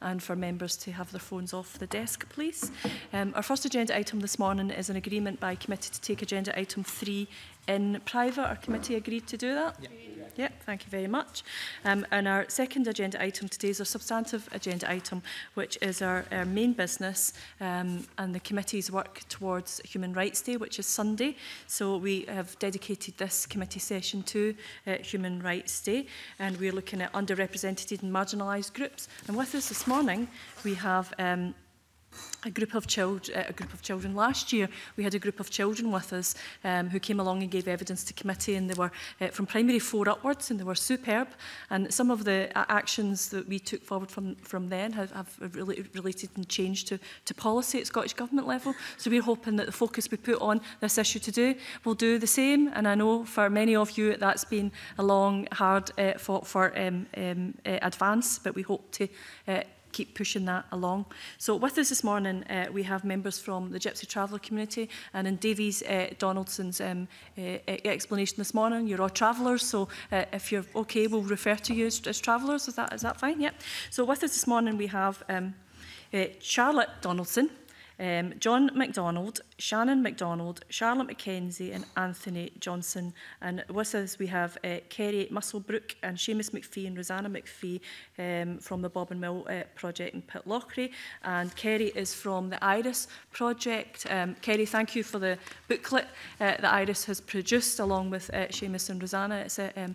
and for members to have their phones off the desk, please? Um, our first agenda item this morning is an agreement by committee to take agenda item 3 in private. Our committee agreed to do that? Yeah. Yeah, thank you very much. Um, and our second agenda item today is our substantive agenda item, which is our, our main business um, and the committee's work towards Human Rights Day, which is Sunday. So we have dedicated this committee session to uh, Human Rights Day, and we're looking at underrepresented and marginalised groups. And with us this morning, we have um, a group of children eh, a group of children last year we had a group of children with us um who came along and gave evidence to committee and they were uh, from primary four upwards and they were superb and some of the actions that we took forward from from then have, have really related and changed to to policy at Scottish government level so we're hoping that the focus we put on this issue to do will do the same and I know for many of you that's been a long hard uh, fought for um, um, uh, advance but we hope to uh, keep pushing that along. So with us this morning, uh, we have members from the Gypsy Traveller community, and in Davies uh, Donaldson's um, uh, e-, explanation this morning, you're all travellers, so uh, if you're okay, we'll refer to you as, as travellers. Is that, is that fine? Yep. So with us this morning, we have um, uh, Charlotte Donaldson, um, John MacDonald, Shannon MacDonald, Charlotte McKenzie and Anthony Johnson. And with us we have uh, Kerry Musselbrook and Seamus McPhee and Rosanna McPhee um, from the Bob and Mill uh, project in Pitlochry. And Kerry is from the IRIS project. Um, Kerry, thank you for the booklet uh, that IRIS has produced along with uh, Seamus and Rosanna. It's a, um,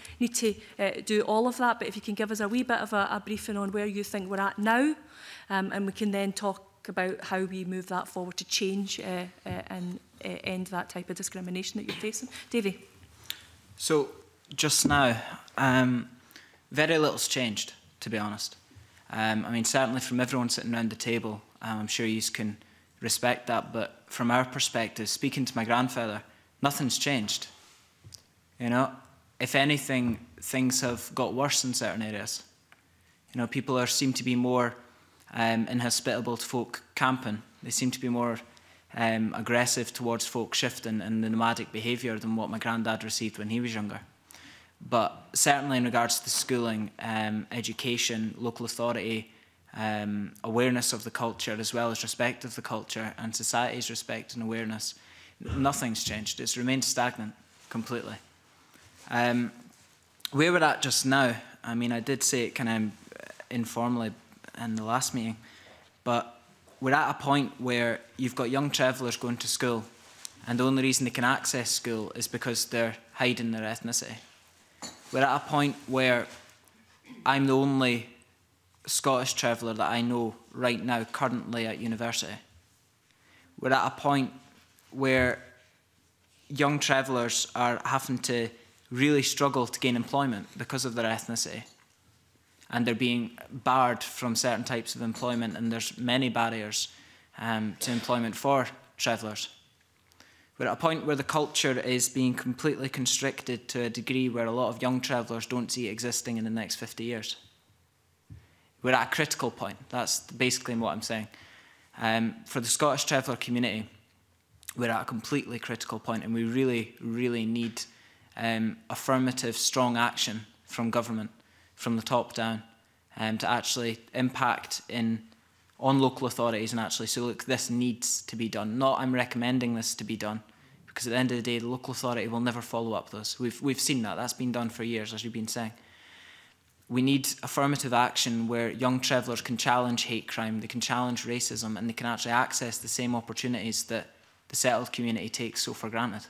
need to uh, do all of that, but if you can give us a wee bit of a, a briefing on where you think we're at that now, um, and we can then talk about how we move that forward to change uh, uh, and uh, end that type of discrimination that you're facing. Davy. So just now, um, very little's changed, to be honest. Um, I mean, certainly from everyone sitting around the table, um, I'm sure you can respect that, but from our perspective, speaking to my grandfather, nothing's changed. You know, if anything, things have got worse in certain areas. You know, people are, seem to be more um, inhospitable to folk camping. They seem to be more um, aggressive towards folk shifting and the nomadic behaviour than what my granddad received when he was younger. But certainly in regards to schooling, um, education, local authority, um, awareness of the culture as well as respect of the culture and society's respect and awareness, nothing's changed. It's remained stagnant completely. Um, where we're at just now, I mean, I did say it kind of informally in the last meeting, but we're at a point where you've got young travellers going to school, and the only reason they can access school is because they're hiding their ethnicity. We're at a point where I'm the only Scottish traveller that I know right now, currently at university. We're at a point where young travellers are having to really struggle to gain employment because of their ethnicity and they're being barred from certain types of employment, and there's many barriers um, to employment for travellers. We're at a point where the culture is being completely constricted to a degree where a lot of young travellers don't see it existing in the next 50 years. We're at a critical point. That's basically what I'm saying. Um, for the Scottish traveller community, we're at a completely critical point and we really, really need um, affirmative, strong action from government from the top down um, to actually impact in on local authorities and actually say, so look, this needs to be done. Not I'm recommending this to be done, because at the end of the day, the local authority will never follow up this. We've, we've seen that. That's been done for years, as you've been saying. We need affirmative action where young travellers can challenge hate crime, they can challenge racism, and they can actually access the same opportunities that the settled community takes so for granted.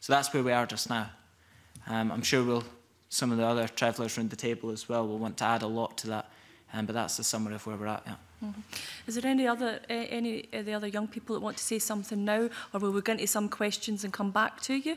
So that's where we are just now. Um, I'm sure we'll some of the other travellers around the table as well will want to add a lot to that. Um, but that's the summary of where we're at. Yeah. Mm -hmm. Is there any other uh, any of the other young people that want to say something now, or will we go into some questions and come back to you?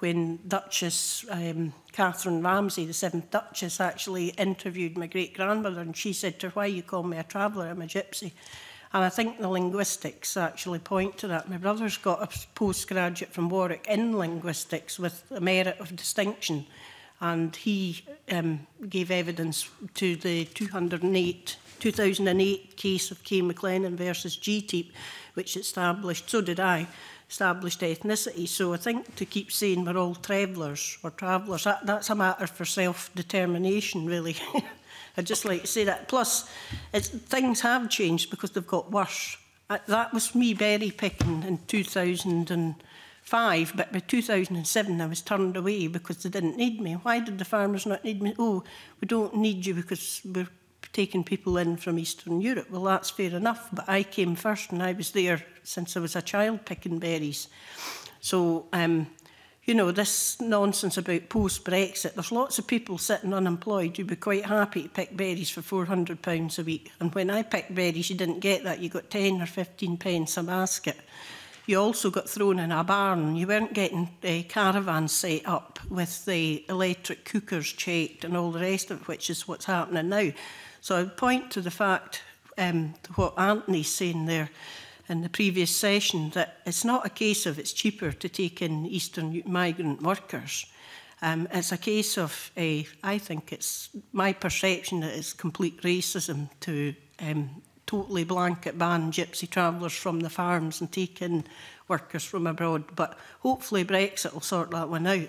when Duchess um, Catherine Ramsay, the seventh Duchess, actually interviewed my great grandmother, and she said to her, "Why you call me a traveller? I'm a gypsy." And I think the linguistics actually point to that. My brother's got a postgraduate from Warwick in linguistics with a merit of distinction and he um, gave evidence to the 208, 2008 case of Kay McLennan versus GTEP, which established, so did I, established ethnicity. So I think to keep saying we're all travellers or travellers, that, that's a matter for self-determination, really. I'd just like to say that. Plus, it's, things have changed because they've got worse. I, uh, that was me berry picking in 2000 and five, but by 2007 I was turned away because they didn't need me. Why did the farmers not need me? Oh, we don't need you because we're taking people in from Eastern Europe. Well, that's fair enough, but I came first and I was there since I was a child picking berries. So, um, you know, this nonsense about post-Brexit, there's lots of people sitting unemployed who'd be quite happy to pick berries for £400 a week. And when I picked berries, you didn't get that. You got 10 or 15 pence a basket you also got thrown in a barn. You weren't getting the caravan set up with the electric cookers checked and all the rest of it, which is what's happening now. So I point to the fact, um, what Anthony's saying there in the previous session, that it's not a case of it's cheaper to take in Eastern migrant workers. Um, it's a case of a, eh, I think it's my perception that it's complete racism to um, totally blanket ban gypsy travellers from the farms and taking workers from abroad. But hopefully Brexit will sort that one out.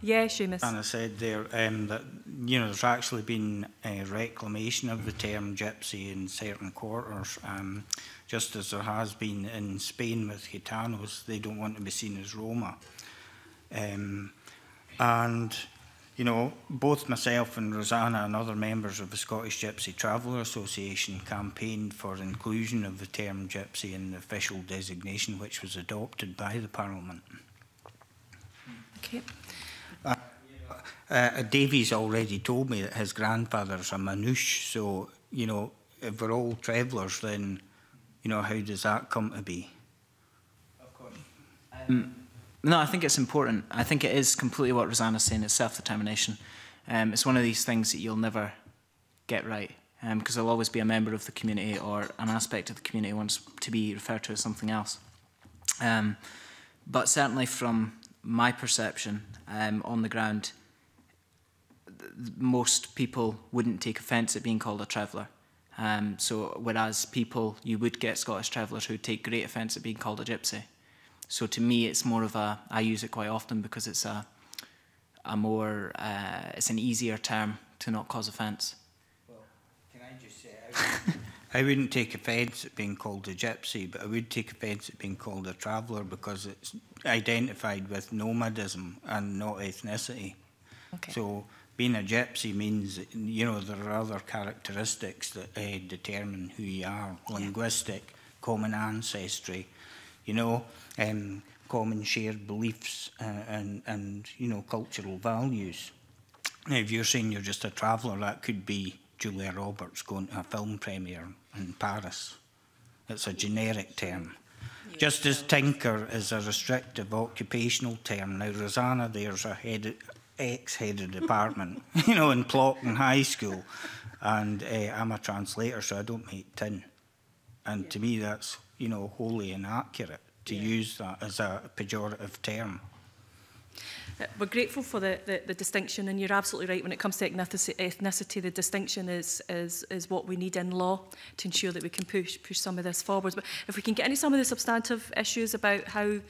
yeah, Seamus. Anna said there um, that, you know, there's actually been a reclamation of the term gypsy in certain quarters, um, just as there has been in Spain with Gitanos. They don't want to be seen as Roma. Um, and you know, both myself and Rosanna and other members of the Scottish Gypsy Traveller Association campaigned for inclusion of the term gypsy in the official designation which was adopted by the Parliament. Okay. Uh, uh, Davies already told me that his grandfather's a Manouche, so, you know, if we're all travellers, then, you know, how does that come to be? Of course. Um, mm. No, I think it's important. I think it is completely what Rosanna's saying. It's self-determination. Um, it's one of these things that you'll never get right because um, I'll always be a member of the community or an aspect of the community wants to be referred to as something else. Um, but certainly from my perception um, on the ground, th most people wouldn't take offence at being called a traveller. Um, so whereas people, you would get Scottish travellers who take great offence at being called a gypsy. So to me, it's more of a, I use it quite often because it's a, a more, uh, it's an easier term to not cause offence. can I just say, I wouldn't, take offence at being called a gypsy, but I would take offence at being called a traveller because it's identified with nomadism and not ethnicity. Okay. So being a gypsy means, you know, there are other characteristics that uh, determine who you are, linguistic, common ancestry, you know. um, common shared beliefs and, uh, and, and, you know, cultural values. Now, if you're saying you're just a traveller, that could be Julia Roberts going to a film premiere in Paris. It's a generic term. just as tinker is a restrictive occupational term. Now, Rosanna there's a head, ex-head of department, you know, in Plockton High School. And uh, I'm a translator, so I don't make tin. And yeah. to me, that's, you know, wholly inaccurate to yeah. use that as a pejorative term. Uh, we're grateful for the, the, the distinction, and you're absolutely right. When it comes to ethnicity, the distinction is, is, is what we need in law to ensure that we can push, push some of this forward. But if we can get into some of the substantive issues about how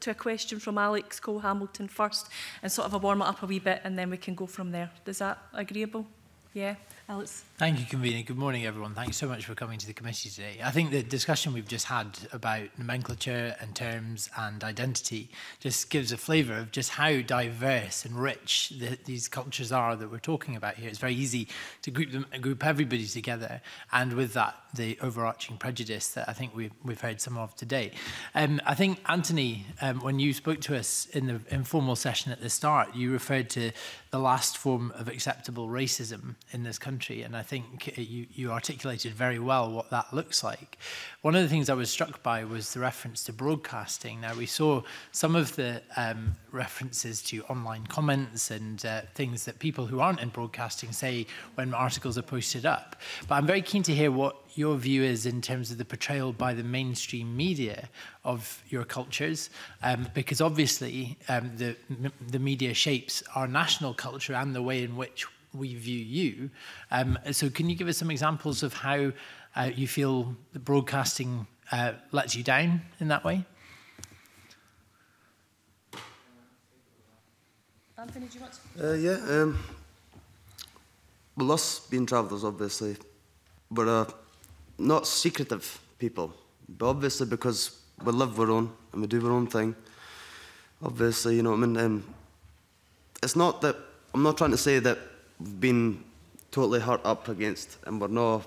to a question from Alex Cole-Hamilton first and sort of a warm it up a wee bit and then we can go from there. Is that agreeable? Yeah. Alex. Thank you, Convener. Good morning, everyone. Thanks so much for coming to the committee today. I think the discussion we've just had about nomenclature and terms and identity just gives a flavour of just how diverse and rich the, these cultures are that we're talking about here. It's very easy to group them, group everybody together, and with that, the overarching prejudice that I think we've, we've heard some of today. Um, I think, Anthony, um, when you spoke to us in the informal session at the start, you referred to the last form of acceptable racism in this country country. And I think uh, you, you articulated very well what that looks like. One of the things I was struck by was the reference to broadcasting. Now, we saw some of the um, references to online comments and uh, things that people who aren't in broadcasting say when articles are posted up. But I'm very keen to hear what your view is in terms of the portrayal by the mainstream media of your cultures, um, because obviously um, the, the media shapes our national culture and the way in which we view you. Um, so can you give us some examples of how uh, you feel the broadcasting uh, lets you down in that way? Anthony, do you want to? Uh, yeah. Um, well, us being travellers, obviously, we're uh, not secretive people, but obviously because we live our own and we do our own thing. Obviously, you know what I mean. Um, it's not that I'm not trying to say that been totally hurt up against, and we're not,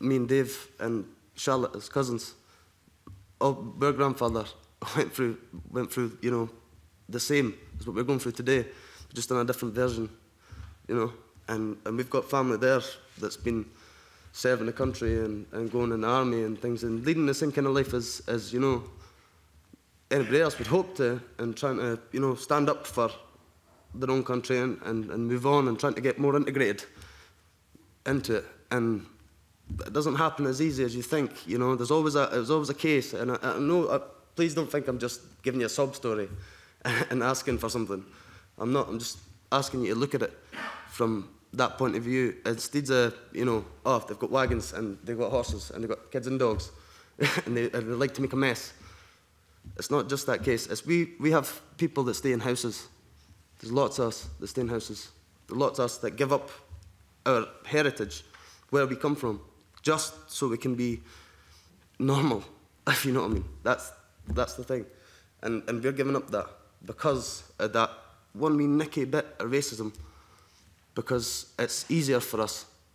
me and Dave and Charlotte as cousins, all, our grandfather went through, went through, you know, the same as what we're going through today, just in a different version, you know. And, and we've got family there that's been serving the country and, and going in the army and things and leading the same kind of life as, as you know, anybody else would hope to and trying to, you know, stand up for their own country and, and, and move on and trying to get more integrated into it. And it doesn't happen as easy as you think. You know, there's always a there's always a case, and I, I know. I, please don't think I'm just giving you a sob story and asking for something. I'm not. I'm just asking you to look at it from that point of view. Instead of you know, oh, they've got wagons and they've got horses and they've got kids and dogs, and they, and they like to make a mess. It's not just that case. It's we we have people that stay in houses there's lots of us, the Stenhouses, there's lots of us that give up our heritage, where we come from, just so we can be normal, if you know what I mean. That's, that's the thing. And, and we're giving up that because of that one wee nicky bit of racism, because it's easier for us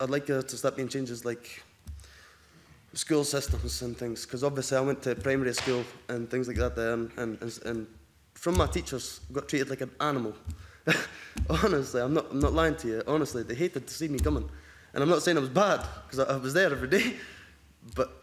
I'd like uh, to start being changes like school systems and things. Because obviously I went to primary school and things like that there and, and, and from my teachers got treated like an animal. honestly, I'm not, I'm not lying to you. Honestly, they hated to see me coming. And I'm not saying it was bad, because I, I, was there every day, but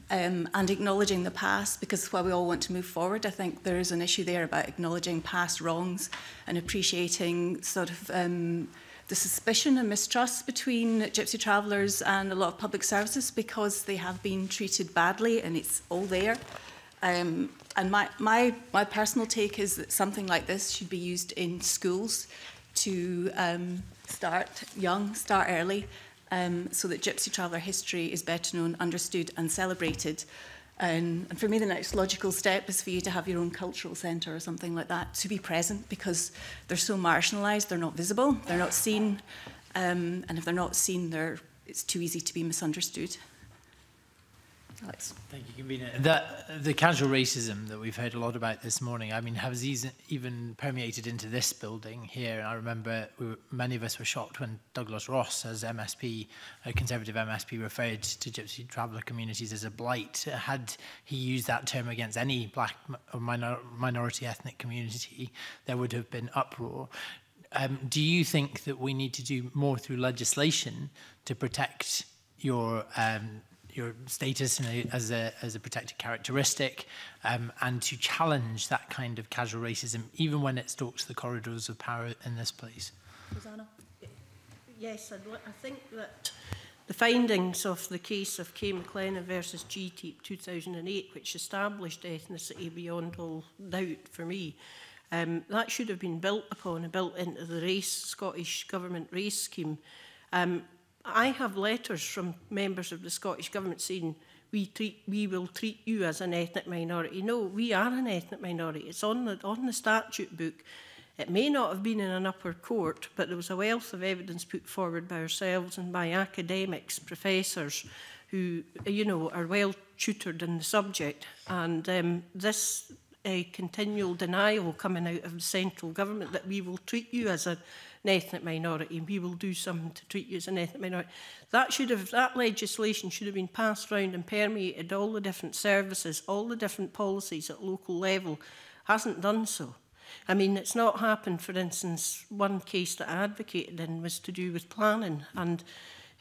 um, and acknowledging the past because while we all want to move forward, I think there is an issue there about acknowledging past wrongs and appreciating sort of um, the suspicion and mistrust between gypsy travellers and a lot of public services because they have been treated badly and it's all there. Um, and my, my, my personal take is that something like this should be used in schools to um, start young, start early, um, so that Gypsy Traveller history is better known, understood and celebrated. And, and for me, the next logical step is for you to have your own cultural centre or something like that to be present because they're so marginalised, they're not visible, they're not seen. Um, and if they're not seen, they're, it's too easy to be misunderstood. Alex. Thank you, Convener. The, the casual racism that we've heard a lot about this morning, I mean, has even permeated into this building here. And I remember we were, many of us were shocked when Douglas Ross, as MSP, a Conservative MSP, referred to Gypsy traveller communities as a blight. Had he used that term against any black or minor, minority ethnic community, there would have been uproar. Um, do you think that we need to do more through legislation to protect your um, your status you know, as, a, as a protected characteristic um, and to challenge that kind of casual racism, even when it stalks the corridors of power in this place. Susanna? Yes, I'd, I think that the findings of the case of Kay McLennan versus GTEP 2008, which established ethnicity beyond all doubt for me, um, that should have been built upon and built into the race, Scottish Government race scheme. Um, I have letters from members of the Scottish Government saying we, treat, we will treat you as an ethnic minority. No, we are an ethnic minority. It's on the, on the statute book. It may not have been in an upper court, but there was a wealth of evidence put forward by ourselves and by academics, professors, who, you know, are well tutored in the subject. And um, this uh, continual denial coming out of the central government that we will treat you as a an ethnic minority and we will do something to treat you as an ethnic minority. That should have that legislation should have been passed round and permeated all the different services, all the different policies at local level. Hasn't done so. I mean, it's not happened, for instance, one case that I advocated in was to do with planning and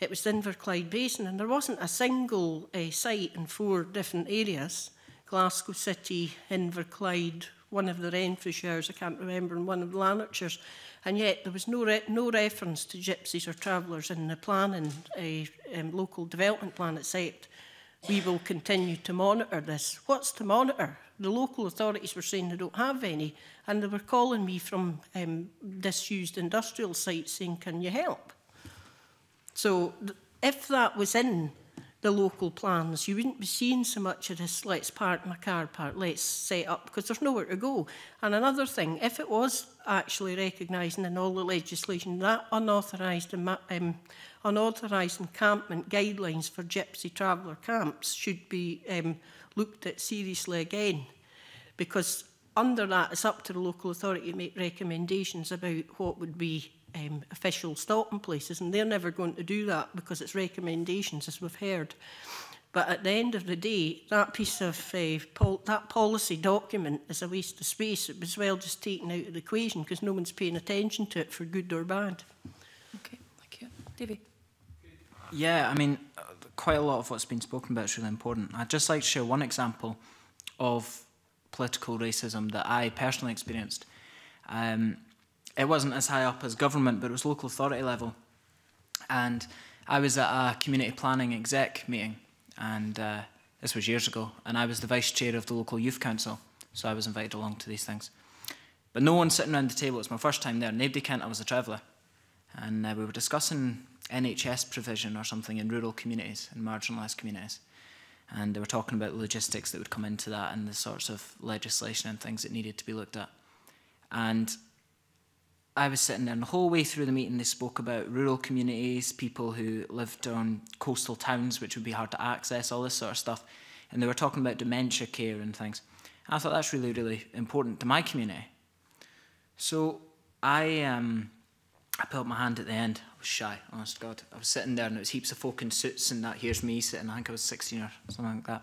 it was Inverclyde Basin and there wasn't a single uh, site in four different areas, Glasgow City, Inverclyde, one of the Renfrewshires, I can't remember, and one of the Lanarkshires. And yet there was no, re no reference to gypsies or travellers in the plan and eh, a um, local development plan, except we will continue to monitor this. What's to monitor? The local authorities were saying they don't have any, and they were calling me from um, disused industrial sites saying, can you help? So th if that was in the local plans. You wouldn't be seeing so much of this, let's park my car park, let's set up, because there's nowhere to go. And another thing, if it was actually recognising in all the legislation that unauthorised, um, unauthorised encampment guidelines for gypsy traveller camps should be um, looked at seriously again, because under that it's up to the local authority to make recommendations about what would be um, official stopping places, and they're never going to do that because it's recommendations, as we've heard. But at the end of the day, that piece of uh, pol that policy document is a waste of space. It was well just taken out of the equation because no one's paying attention to it for good or bad. Okay, thank you. Davy. Yeah, I mean, quite a lot of what's been spoken about is really important. I'd just like to share one example of political racism that I personally experienced. Um, it wasn't as high up as government, but it was local authority level. And I was at a community planning exec meeting, and uh, this was years ago, and I was the vice chair of the local youth council, so I was invited along to these things. But no one sitting around the table, It was my first time there, nobody can't. I was a traveller. And uh, we were discussing NHS provision or something in rural communities, in marginalised communities. And they were talking about the logistics that would come into that and the sorts of legislation and things that needed to be looked at. And I was sitting in the hallway through the meeting. They spoke about rural communities, people who lived on coastal towns, which would be hard to access, all this sort of stuff. And they were talking about dementia care and things. I thought that's really, really important to my community. So I, um, I put up my hand at the end. I was shy, honest to God. I was sitting there and it was heaps of folk in suits, and that here's me sitting. I think I was 16 or something like that.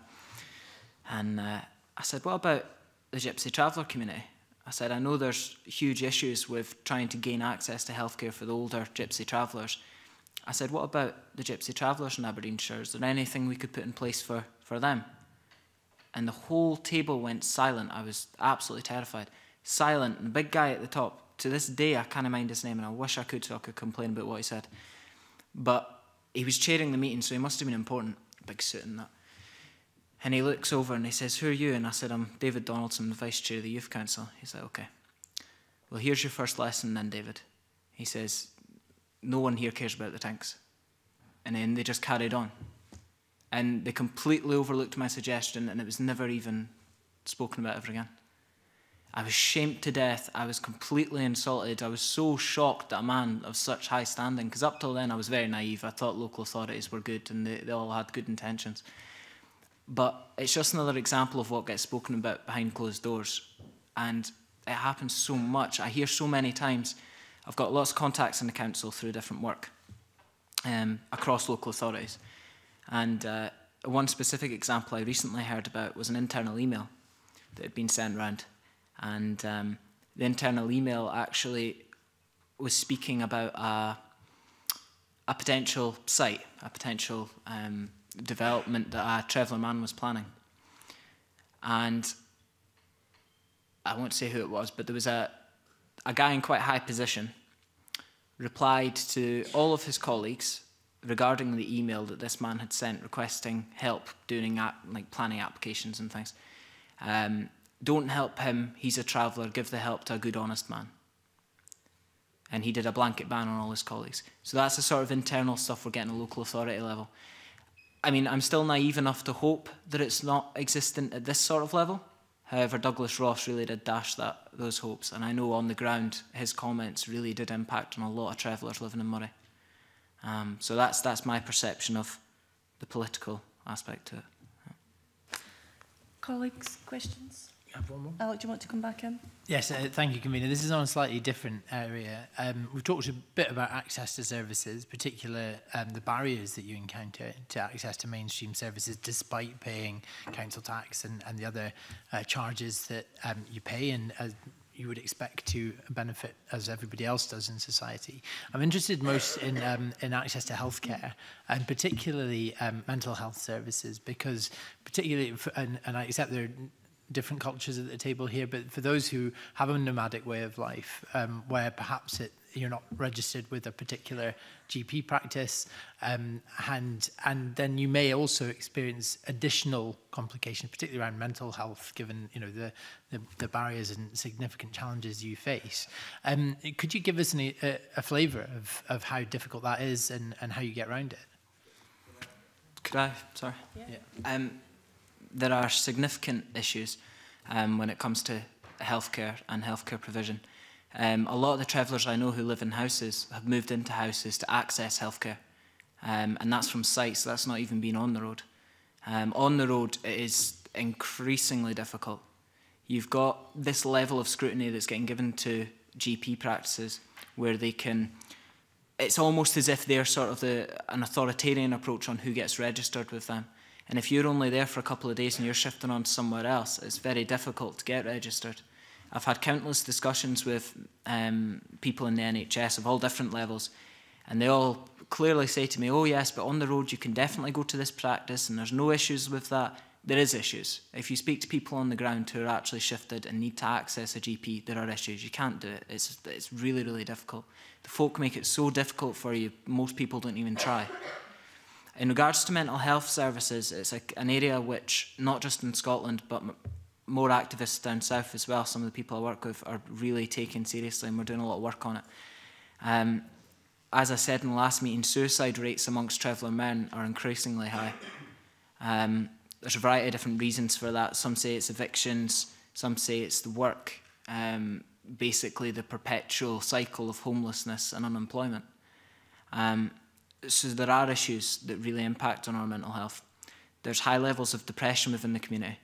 And uh, I said, What about the Gypsy Traveller community? I said, I know there's huge issues with trying to gain access to healthcare for the older gypsy travellers. I said, what about the gypsy travellers in Aberdeenshire? Is there anything we could put in place for, for them? And the whole table went silent. I was absolutely terrified. Silent. And the big guy at the top, to this day, I can't mind his name, and I wish I could so I could complain about what he said. But he was chairing the meeting, so he must have been important. Big suit and that. And he looks over and he says, Who are you? And I said, I'm David Donaldson, the vice chair of the youth council. He's like, Okay. Well, here's your first lesson then, David. He says, No one here cares about the tanks. And then they just carried on. And they completely overlooked my suggestion, and it was never even spoken about ever again. I was shamed to death. I was completely insulted. I was so shocked that a man of such high standing, because up till then I was very naive. I thought local authorities were good and they, they all had good intentions. But it's just another example of what gets spoken about behind closed doors. And it happens so much. I hear so many times. I've got lots of contacts in the council through different work um, across local authorities. And uh, one specific example I recently heard about was an internal email that had been sent around, And um, the internal email actually was speaking about a, a potential site, a potential um, development that a traveller man was planning. And I won't say who it was, but there was a, a guy in quite high position replied to all of his colleagues regarding the email that this man had sent requesting help doing app, like planning applications and things. Um, don't help him, he's a traveller, give the help to a good honest man. And he did a blanket ban on all his colleagues. So that's the sort of internal stuff we're getting at local authority level. I mean, I'm still naive enough to hope that it's not existent at this sort of level. However, Douglas Ross really did dash that, those hopes, and I know on the ground his comments really did impact on a lot of travellers living in Murray. Um, so that's, that's my perception of the political aspect to it. Colleagues, questions? have one more. Alec, oh, do you want to come back in? Yes, uh, thank you, Convener. This is on a slightly different area. Um, we've talked a bit about access to services, particularly um, the barriers that you encounter to access to mainstream services despite paying council tax and, and the other uh, charges that um, you pay and as uh, you would expect to benefit as everybody else does in society. I'm interested most in um, in access to healthcare and particularly um, mental health services because particularly and, and I accept there different cultures at the table here, but for those who have a nomadic way of life, um, where perhaps it, you're not registered with a particular GP practice, um, and and then you may also experience additional complications, particularly around mental health, given you know the the, the barriers and significant challenges you face. Um, could you give us any, a, a flavour of, of how difficult that is and, and how you get around it? Could I? Sorry. Yeah. yeah. Um, there are significant issues um, when it comes to healthcare and healthcare provision. Um, a lot of the travellers I know who live in houses have moved into houses to access healthcare, um, and that's from sites that's not even been on the road. Um, on the road, it is increasingly difficult. You've got this level of scrutiny that's getting given to GP practices where they can. It's almost as if they're sort of the, an authoritarian approach on who gets registered with them. And if you're only there for a couple of days and you're shifting on somewhere else, it's very difficult to get registered. I've had countless discussions with um, people in the NHS of all different levels, and they all clearly say to me, Oh, yes, but on the road you can definitely go to this practice, and there's no issues with that. There is issues. If you speak to people on the ground who are actually shifted and need to access a GP, there are issues. You can't do it. It's, it's really, really difficult. The folk make it so difficult for you, most people don't even try. In regards to mental health services, it's a, an area which, not just in Scotland, but more activists down south as well, some of the people I work with are really taken seriously and we're doing a lot of work on it. Um, as I said in the last meeting, suicide rates amongst traveller men are increasingly high. Um, there's a variety of different reasons for that. Some say it's evictions, some say it's the work, um, basically the perpetual cycle of homelessness and unemployment. Um, so there are issues that really impact on our mental health. There's high levels of depression within the community,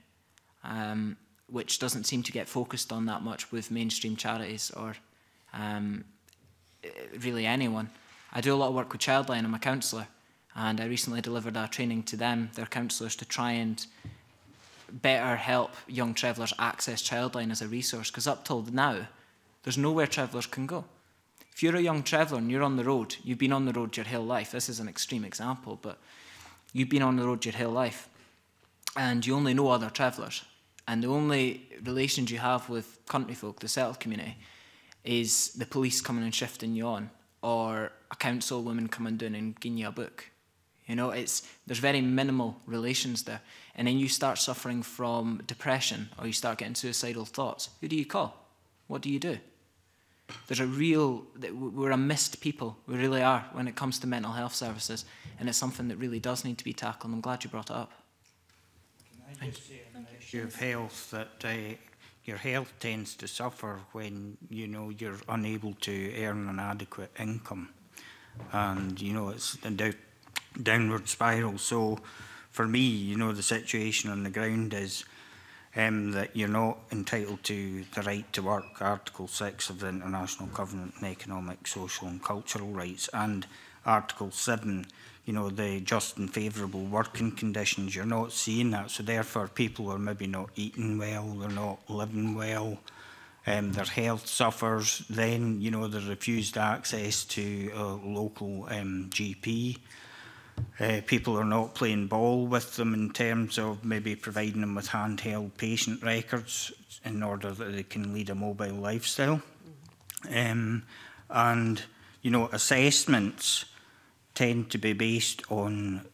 um, which doesn't seem to get focused on that much with mainstream charities or um, really anyone. I do a lot of work with Childline. I'm a counsellor, and I recently delivered a training to them, their counsellors, to try and better help young travellers access Childline as a resource. Because up till now, there's nowhere travellers can go. If you're a young traveller and you're on the road, you've been on the road your whole life. This is an extreme example, but you've been on the road your whole life and you only know other travellers. And the only relations you have with country folk, the settled community, is the police coming and shifting you on or a council woman coming down and giving you a book. You know, it's there's very minimal relations there. And then you start suffering from depression or you start getting suicidal thoughts. Who do you call? What do you do? There's a real, we're a missed people, we really are, when it comes to mental health services. And it's something that really does need to be tackled. I'm glad you brought it up. Can I just say on the health that uh, your health tends to suffer when, you know, you're unable to earn an adequate income. And, you know, it's a down downward spiral. So for me, you know, the situation on the ground is um, that you're not entitled to the right to work, Article 6 of the International Covenant on Economic, Social and Cultural Rights, and Article 7, you know, the just and favourable working conditions. You're not seeing that, so therefore people are maybe not eating well, they're not living well, um, their health suffers. Then, you know, they're refused access to a local um, GP uh, people are not playing ball with them in terms of maybe providing them with handheld patient records in order that they can lead a mobile lifestyle. Um, and, you know, assessments tend to be based on,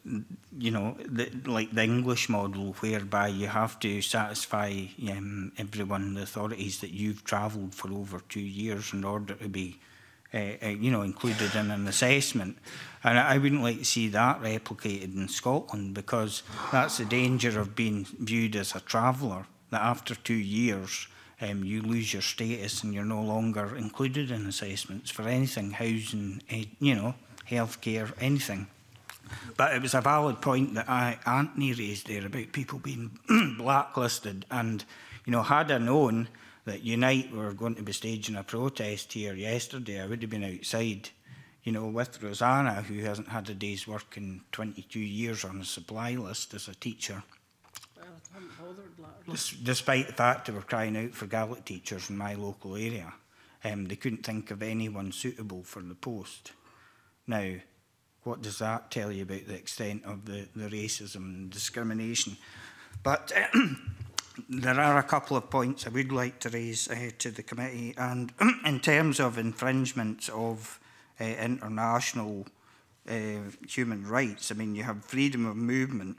you know, the, like the English model, whereby you have to satisfy um, everyone, the authorities that you've travelled for over two years in order to be uh, you know, included in an assessment. And I wouldn't like to see that replicated in Scotland because that's the danger of being viewed as a traveller, that after two years um, you lose your status and you're no longer included in assessments for anything, housing, eh, you know, healthcare, anything. But it was a valid point that I, Anthony raised there about people being blacklisted. And, you know, had I known that Unite were going to be staging a protest here yesterday, I would have been outside, you know, with Rosanna, who hasn't had a day's work in 22 years on a supply list as a teacher. Well, Des despite the fact they were crying out for Gaelic teachers in my local area, um, they couldn't think of anyone suitable for the post. Now, what does that tell you about the extent of the, the racism and discrimination? But there are a couple of points I would like to raise uh, to the committee, and in terms of infringements of uh, international uh, human rights, I mean, you have freedom of movement,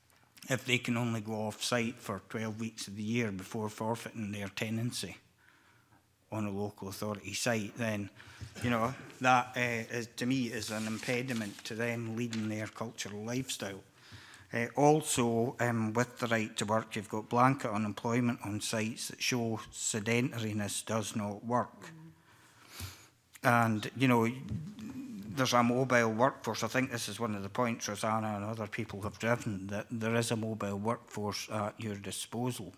If they can only go off site for 12 weeks of the year before forfeiting their tenancy on a local authority site, then, you know, that uh, is, to me is an impediment to them leading their cultural lifestyle. Uh, also, um, with the right to work, you've got blanket unemployment on sites that show sedentariness does not work. Mm. And, you know, there's a mobile workforce. I think this is one of the points Rosanna and other people have driven, that there is a mobile workforce at your disposal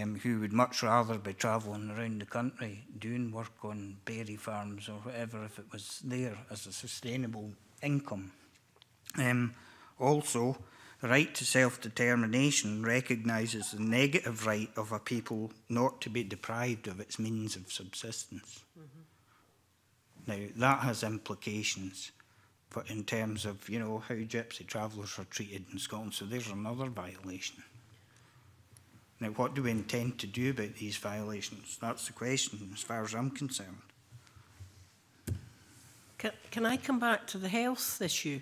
um, who would much rather be travelling around the country doing work on berry farms or whatever if it was there as a sustainable income. Um, also, the right to self-determination recognises the negative right of a people not to be deprived of its means of subsistence. Mm -hmm. Now, that has implications for, in terms of, you know, how gypsy travellers are treated in Scotland. So there's another violation. Now, what do we intend to do about these violations? That's the question, as far as I'm concerned. Can, can I come back to the health issue?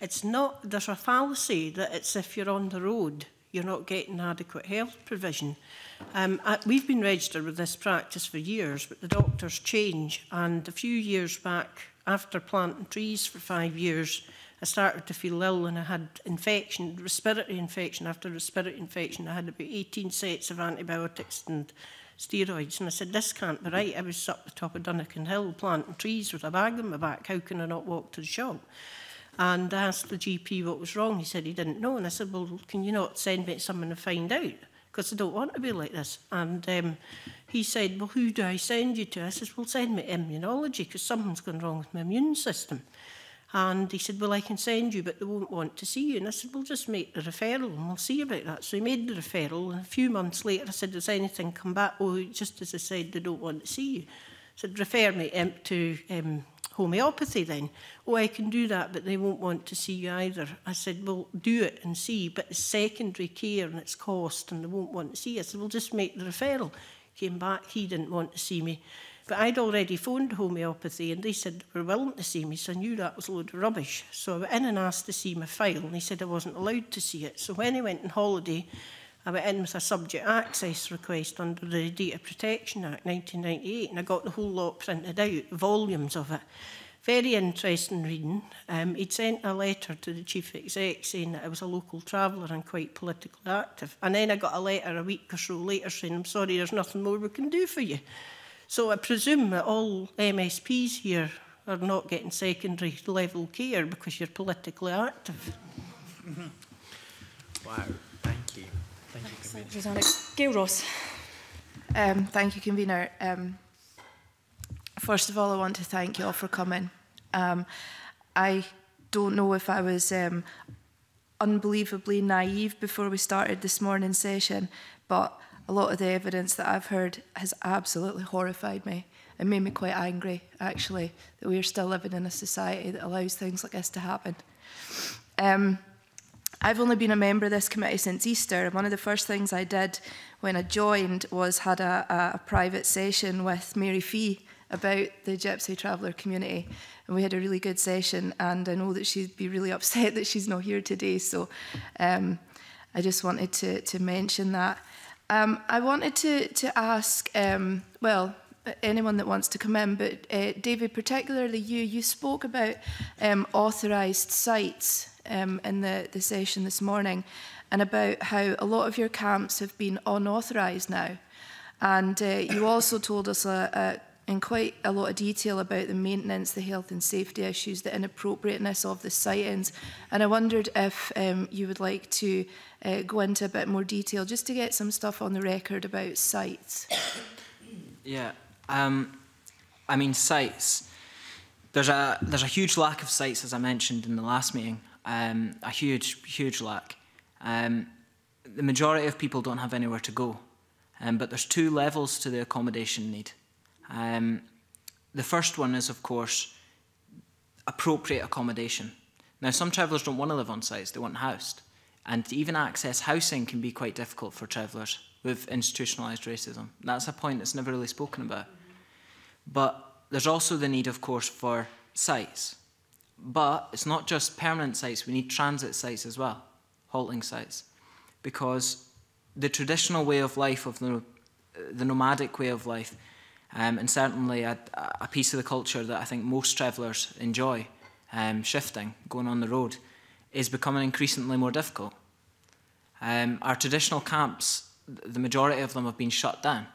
It's not, there's a fallacy that it's if you're on the road you're not getting adequate health provision. Um, I, we've been registered with this practice for years, but the doctors change. And a few years back, after planting trees for five years, I started to feel ill and I had infection, respiratory infection after respiratory infection. I had about 18 sets of antibiotics and steroids. And I said, this can't be right. I was up the top of Dunnican Hill planting trees with a bag on my back. How can I not walk to the shop? and asked the GP what was wrong. He said he didn't know. And I said, well, can you not send me someone to find out? Because I don't want to be like this. And um, he said, well, who do I send you to? I said, well, send me immunology because something's gone wrong with my immune system. And he said, well, I can send you, but they won't want to see you. And I said, well, just make the referral and we'll see about that. So he made the referral. And a few months later, I said, does anything come back? Oh, just as I said, they don't want to see you. I said, refer me um, to um, homeopathy then. Oh, I can do that, but they won't want to see you either. I said, well, do it and see, but it's secondary care and it's cost and they won't want to see you. I said, well, just make the referral. Came back, he didn't want to see me. But I'd already phoned homeopathy and they said they were willing to see me, so I knew that was a load of rubbish. So I went in and asked to see my file and he said I wasn't allowed to see it. So when I went on holiday, I went in with a subject access request under the Data Protection Act 1998 and I got the whole lot printed out, volumes of it. Very interesting reading. Um, he'd sent a letter to the chief exec saying that I was a local traveller and quite politically active. And then I got a letter a week or so later saying, I'm sorry, there's nothing more we can do for you. So I presume that all MSPs here are not getting secondary level care because you're politically active. wow, thank you. Thank you, Convener. Gail Ross. Um, thank you, Convener. Um, first of all, I want to thank you all for coming. Um, I don't know if I was um, unbelievably naive before we started this morning's session, but a lot of the evidence that I've heard has absolutely horrified me. and made me quite angry, actually, that we are still living in a society that allows things like this to happen. Um, I've only been a member of this committee since Easter. And one of the first things I did when I joined was had a, a, a private session with Mary Fee about the Gypsy Traveller community. And we had a really good session, and I know that she'd be really upset that she's not here today. So um, I just wanted to, to mention that. Um, I wanted to, to ask, um, well, anyone that wants to come in, but uh, David, particularly you, you spoke about um, authorised sites um, in the, the session this morning and about how a lot of your camps have been unauthorised now. And uh, you also told us a, a, in quite a lot of detail about the maintenance, the health and safety issues, the inappropriateness of the sightings. And I wondered if um, you would like to uh, go into a bit more detail just to get some stuff on the record about sites. Yeah. Um, I mean, sites. There's a, there's a huge lack of sites, as I mentioned in the last meeting um, a huge, huge lack. Um, the majority of people don't have anywhere to go, um, but there's two levels to the accommodation need. Um, the first one is, of course, appropriate accommodation. Now, some travellers don't want to live on sites, they want housed. And even access housing can be quite difficult for travellers with institutionalised racism. That's a point that's never really spoken about. But there's also the need, of course, for sites. But it's not just permanent sites, we need transit sites as well, halting sites, because the traditional way of life of the, the nomadic way of life, um, and certainly a, a, piece of the culture that I think most travellers enjoy, um, shifting, going on the road, is becoming increasingly more difficult. Um, our traditional camps, the majority of them have been shut down,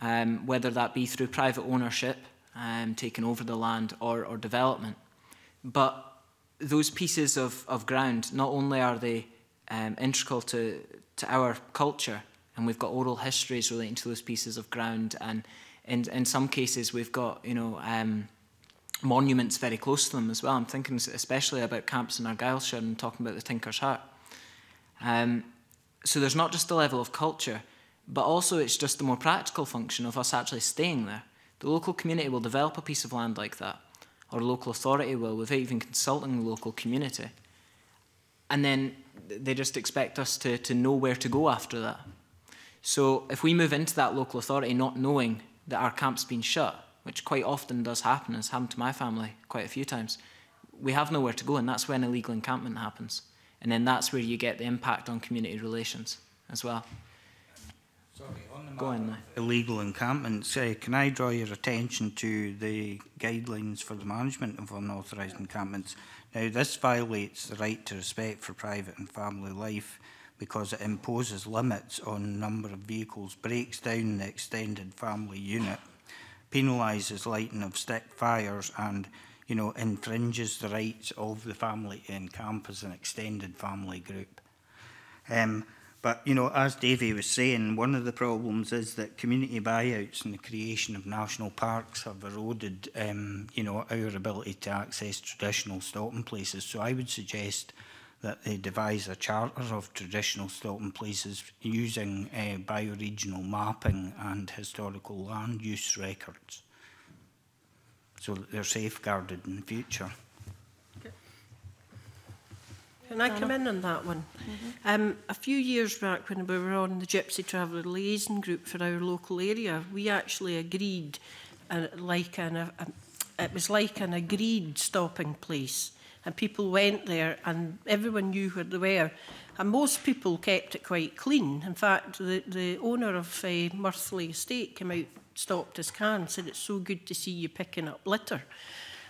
um, whether that be through private ownership, um, taking over the land, or, or development. But those pieces of, of ground, not only are they um, integral to, to our culture, and we've got oral histories relating to those pieces of ground, and in, in some cases we've got, you know, um, monuments very close to them as well. I'm thinking especially about camps in Argyllshire and talking about the Tinker's Heart. Um, so there's not just the level of culture, but also it's just the more practical function of us actually staying there. The local community will develop a piece of land like that or local authority will without even consulting the local community. And then they just expect us to, to know where to go after that. So if we move into that local authority not knowing that our camp's been shut, which quite often does happen, it's happened to my family quite a few times, we have nowhere to go, and that's when illegal encampment happens. And then that's where you get the impact on community relations as well. Sorry, illegal encampment. Say, can I draw your attention to the guidelines for the management of unauthorised encampments? Now, this violates the right to respect for private and family life because it imposes limits on number of vehicles, breaks down the extended family unit, penalises lighting of stick fires and you know, infringes the rights of the family to encamp as an extended family group. Um, But, you know, as Davey was saying, one of the problems is that community buyouts and the creation of national parks have eroded, um, you know, our ability to access traditional stopping places. So I would suggest that they devise a charter of traditional stopping places using uh, bioregional mapping and historical land use records so that they're safeguarded in the future. Can I come in on that one? Mm -hmm. um, a few years back when we were on the Gypsy Traveller Liaison Group for our local area, we actually agreed, a, uh, like an, a, uh, a, um, it was like an agreed stopping place. And people went there and everyone knew where they were. And most people kept it quite clean. In fact, the, the owner of uh, Murthley Estate came out, stopped his car and said, it's so good to see you picking up litter.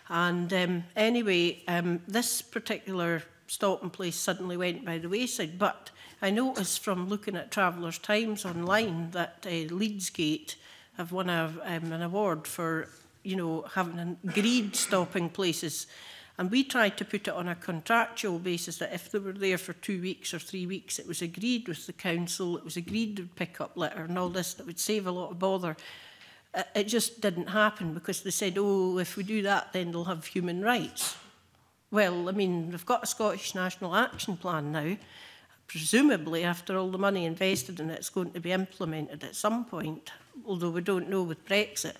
And um, anyway, um, this particular stop and place suddenly went by the wayside. But I noticed from looking at Travellers Times online that uh, Leedsgate have won a, um, an award for, you know, having agreed stopping places. And we tried to put it on a contractual basis that if they were there for two weeks or three weeks, it was agreed with the council, it was agreed to pick-up letter and all this, that would save a lot of bother. Uh, it just didn't happen because they said, oh, if we do that, then they'll have human rights. Well, I mean, we've got a Scottish National Action Plan now. Presumably, after all the money invested in it, it's going to be implemented at some point, although we don't know with Brexit.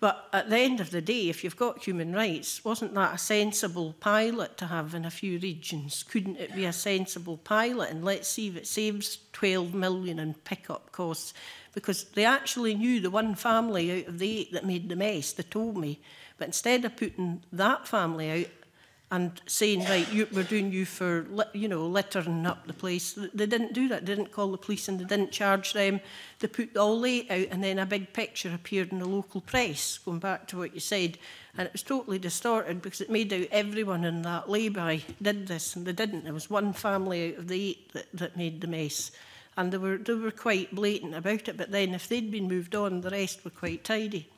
But at the end of the day, if you've got human rights, wasn't that a sensible pilot to have in a few regions? Couldn't it be a sensible pilot? And let's see if it saves 12 million in pick-up costs. Because they actually knew the one family out of the eight that made the mess, they told me. But instead of putting that family out, and saying, right, you, we're doing you for, you know, littering up the place. They didn't do that. They didn't call the police and they didn't charge them. They put all that out and then a big picture appeared in the local press, going back to what you said. And it was totally distorted because it made out everyone in that lay-by did this and they didn't. There was one family out of the eight that, that made the mess. And they were, they were quite blatant about it. But then if they'd been moved on, the rest were quite tidy.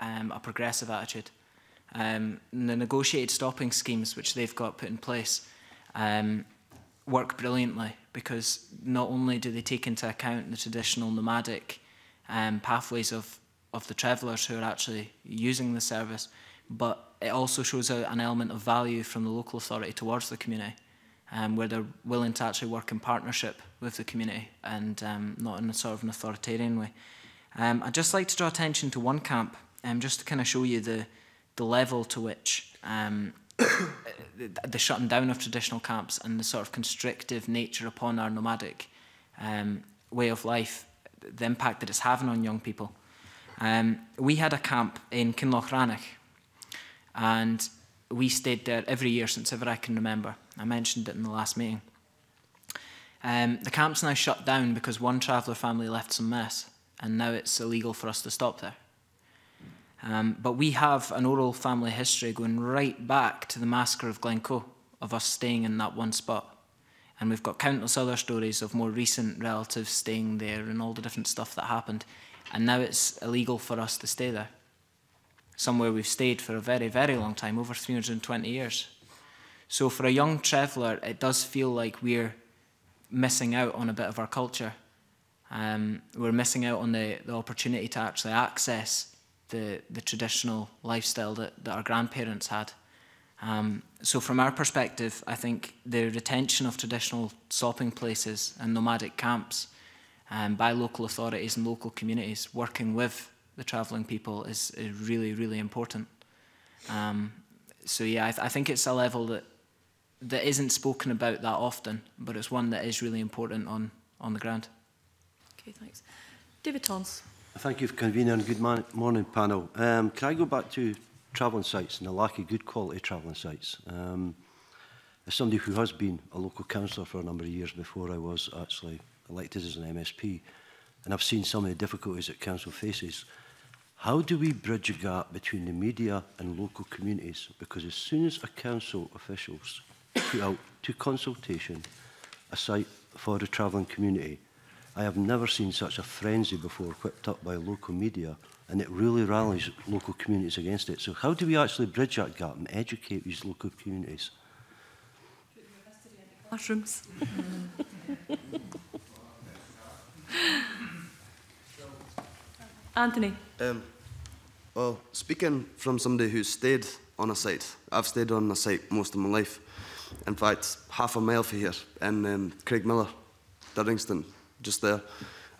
um, a progressive attitude. Um, the negotiated stopping schemes which they've got put in place um, work brilliantly because not only do they take into account the traditional nomadic um, pathways of, of the travellers who are actually using the service, but it also shows an element of value from the local authority towards the community, um, where they're willing to actually work in partnership with the community and um, not in a sort of an authoritarian way. Um, I'd just like to draw attention to one camp, um, just to kind of show you the, the level to which um, the shutting down of traditional camps and the sort of constrictive nature upon our nomadic um, way of life, the impact that it's having on young people. Um, we had a camp in Kinlochranach and we stayed there every year since ever I can remember. I mentioned it in the last meeting. Um, the camp's now shut down because one traveller family left some mess and now it's illegal for us to stop there. Um, but we have an oral family history going right back to the massacre of Glencoe, of us staying in that one spot. And we've got countless other stories of more recent relatives staying there and all the different stuff that happened. And now it's illegal for us to stay there. Somewhere we've stayed for a very, very long time, over 320 years. So for a young traveller, it does feel like we're missing out on a bit of our culture. Um, we're missing out on the, the opportunity to actually access the, the traditional lifestyle that, that our grandparents had. Um, so from our perspective, I think the retention of traditional stopping places and nomadic camps um, by local authorities and local communities working with the travelling people is, is, really, really important. Um, so yeah, I, th I, think it's a level that that isn't spoken about that often, but it's one that is really important on, on the ground. Okay, thanks. David Tons. Thank you, Convener, and good morning, panel. Um, can I go back to travelling sites and the lack of good quality travelling sites? Um, as somebody who has been a local councillor for a number of years before I was actually elected as an MSP, and I've seen some of the difficulties that council faces, how do we bridge a gap between the media and local communities? Because as soon as a council officials put out to consultation a site for the travelling community, I have never seen such a frenzy before whipped up by local media, and it really rallies local communities against it. So, how do we actually bridge that gap and educate these local communities? Mushrooms. Anthony. Um, well, speaking from somebody who's stayed on a site, I've stayed on a site most of my life. In fact, half a mile from here in um, Craig Miller, Duddingston. just there.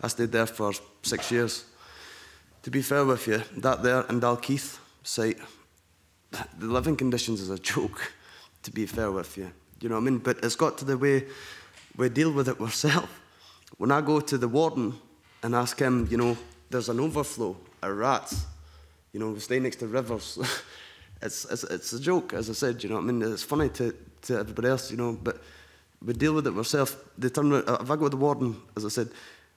I stayed there for six years. To be fair with you, that there and Dalkeith site, the living conditions is a joke, to be fair with you. You know what I mean? But it's got to the way we deal with it ourselves. When I go to the warden and ask him, you know, there's an overflow of rats, you know, we stay next to rivers. it's, it's, it's a joke, as I said, you know what I mean? It's funny to, to everybody else, you know, but we deal with it ourselves. They turn around, if I go to the warden, as I said,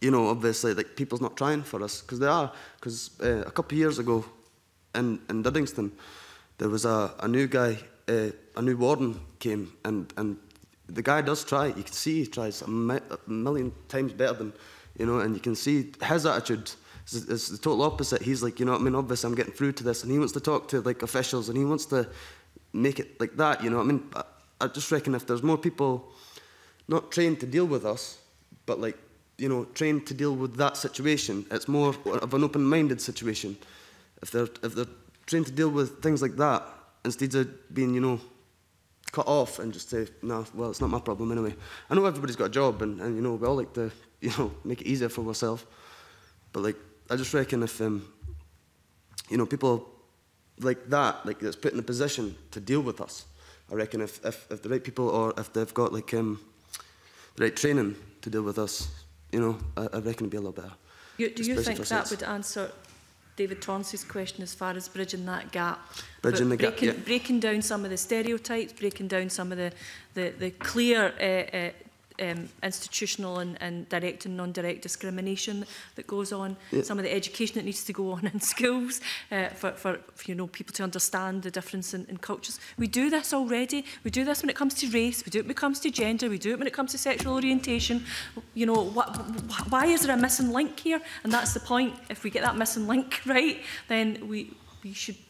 you know, obviously, like people's not trying for us because they are. Because uh, a couple of years ago, in in Diddingston, there was a, a new guy, uh, a new warden came, and and the guy does try. You can see he tries a, mi a million times better than, you know, and you can see his attitude is, is the total opposite. He's like, you know, I mean, obviously, I'm getting through to this, and he wants to talk to like officials, and he wants to make it like that. You know, I mean, I, I just reckon if there's more people not trained to deal with us, but like you know, trained to deal with that situation. It's more of an open-minded situation. If they're, if they're trained to deal with things like that, instead of being, you know, cut off and just say, no, nah, well, it's not my problem anyway. I know everybody's got a job and, and, you know, we all like to, you know, make it easier for ourselves. But, like, I just reckon if, um, you know, people like that, like, that's put in a position to deal with us, I reckon if, if, if the right people or if they've got, like, um, the right training to deal with us, you know, I, I reckon it'd be a lot better. You, do you think that sense. would answer David Torrance's question as far as bridging that gap? Bridging but the breaking, gap, yeah. Breaking down some of the stereotypes, breaking down some of the, the, the clear uh, uh, um, institutional and, and direct and non-direct discrimination that goes on, yeah. some of the education that needs to go on in schools uh, for, for, for you know people to understand the difference in, in cultures. We do this already. We do this when it comes to race. We do it when it comes to gender. We do it when it comes to sexual orientation. You know, what, wh why is there a missing link here? And that's the point. If we get that missing link right, then we we should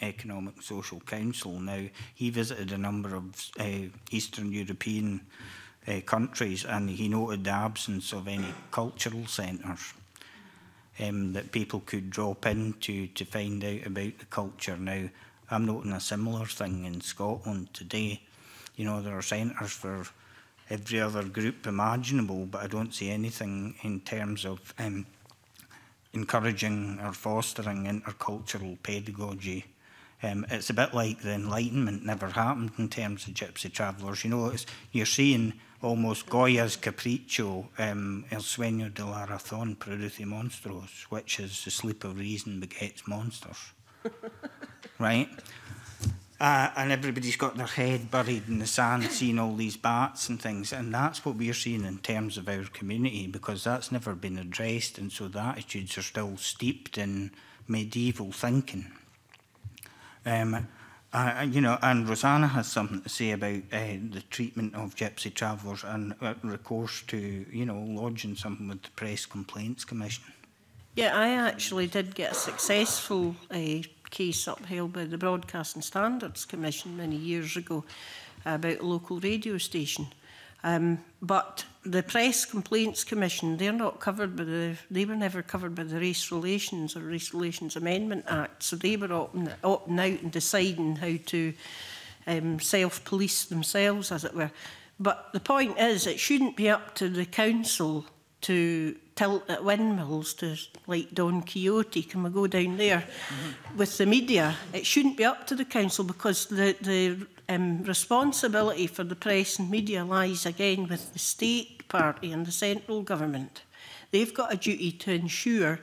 Economic Social Council. Now, he visited a number of uh, Eastern European uh, countries and he noted the absence of any cultural centres um, that people could drop in to find out about the culture. Now, I'm noting a similar thing in Scotland today. You know, there are centres for every other group imaginable, but I don't see anything in terms of um, encouraging or fostering intercultural pedagogy. Um, it's a bit like the Enlightenment never happened in terms of Gypsy travellers. You know, it's, you're seeing almost Goya's Capriccio, um, El Sueño de la Razón produce Monstros, which is the sleep of reason begets monsters. right? Uh, and everybody's got their head buried in the sand, seeing all these bats and things. And that's what we're seeing in terms of our community, because that's never been addressed. And so the attitudes are still steeped in medieval thinking. Um, Uh, you know, and Rosanna has something to say about uh, the treatment of gypsy travellers and uh, recourse to, you know, lodging something with the Press Complaints Commission. Yeah, I actually did get a successful uh, case upheld by the Broadcasting Standards Commission many years ago about a local radio station Um, but the Press Complaints Commission, they're not covered by the, they were never covered by the Race Relations or Race Relations Amendment Act, so they were opting, opting out and deciding how to um, self-police themselves, as it were. But the point is, it shouldn't be up to the council to tilt at uh, windmills to like Don Quixote. Can we go down there with the media? It shouldn't be up to the council because the, the um, responsibility for the press and media lies again with the state party and the central government. They've got a duty to ensure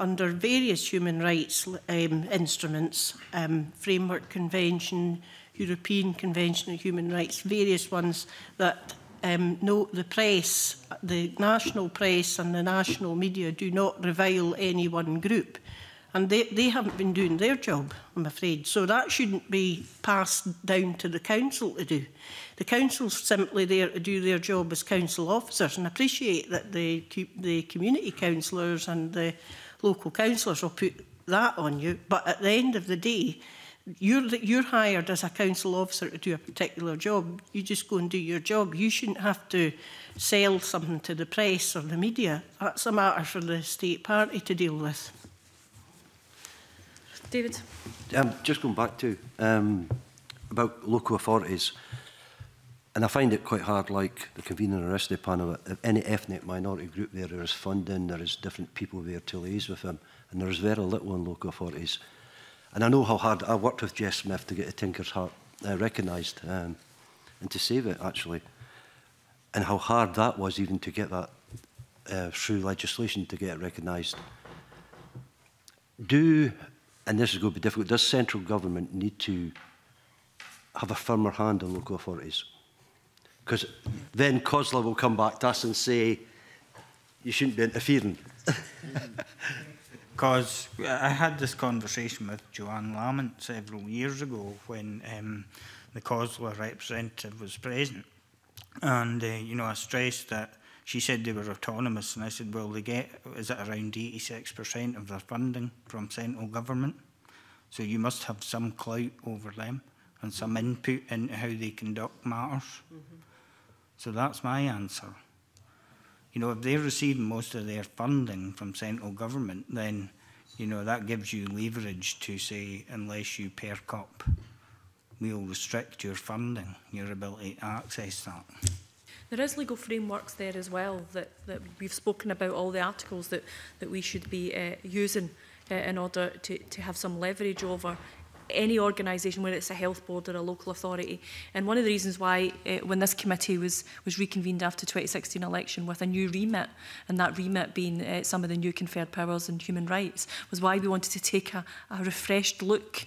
under various human rights um, instruments, um, Framework Convention, European Convention on Human Rights, various ones that um, no, the press, the national press and the national media do not revile any one group. And they, they haven't been doing their job, I'm afraid. So that shouldn't be passed down to the council to do. The council's simply there to do their job as council officers and appreciate that the, the community councillors and the local councillors will put that on you. But at the end of the day, you're, you're hired as a council officer to do a particular job. You just go and do your job. You shouldn't have to sell something to the press or the media. That's a matter for the state party to deal with. David. Um, just going back to um, about local authorities, and I find it quite hard, like the convener and the rest of the panel, if any ethnic minority group there, there is funding, there is different people there to liaise with them, and there is very little in local authorities. And I know how hard I worked with Jess Smith to get a Tinker's Heart uh, recognised um, and to save it, actually. And how hard that was even to get that uh, through legislation to get it recognised. Do, and this is going to be difficult, does central government need to have a firmer hand on local authorities? Because then COSLA will come back to us and say, you shouldn't be interfering. Because uh, I had this conversation with Joanne Lamont several years ago when um, the COSLA representative was present. And, uh, you know, I stressed that she said they were autonomous. And I said, well, they get, is it around 86% of their funding from central government? So you must have some clout over them and some input into how they conduct matters. Mm -hmm. So that's my answer you know, if they receive most of their funding from central government, then, you know, that gives you leverage to say, unless you perk up, we'll restrict your funding, your ability to access that. There is legal frameworks there as well that, that we've spoken about, all the articles that, that we should be uh, using uh, in order to, to have some leverage over any organisation, whether it's a health board or a local authority. And one of the reasons why, uh, when this committee was, was reconvened after 2016 election with a new remit, and that remit being uh, some of the new conferred powers and human rights, was why we wanted to take a, a refreshed look